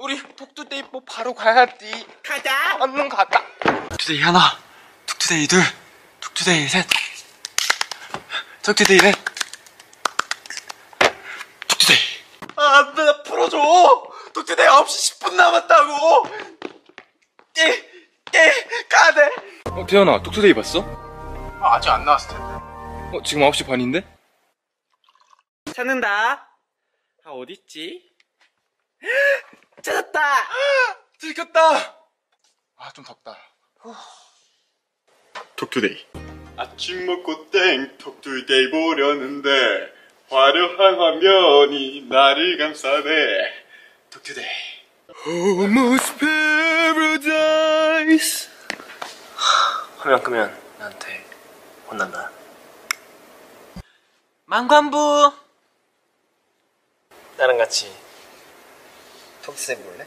우리 톡투데이 뭐 바로 가야지. 가자. 얼른 가자. 톡투데이 하나, 톡투데이 둘, 톡투데이 셋, 톡투데이 넷, 톡투데이. 아, 나 풀어줘. 톡투데이 9시 10분 남았다고. 예, 예, 가야 돼. 어, 태현아, 톡투데이 봤어? 아, 아직 안 나왔을 텐데. 어, 지금 9시 반인데? 찾는다. 아, 어딨지? 찾았다! 들켰다! 아, 좀 덥다. 톡투데이 아침 먹고 땡 톡투데이 보려는데 화려한 화면이 나를 감싸네 톡투데이 Almost paradise. 화면 끄면 나한테 혼난다. 망관부! 나랑 같이 톡스에 볼래?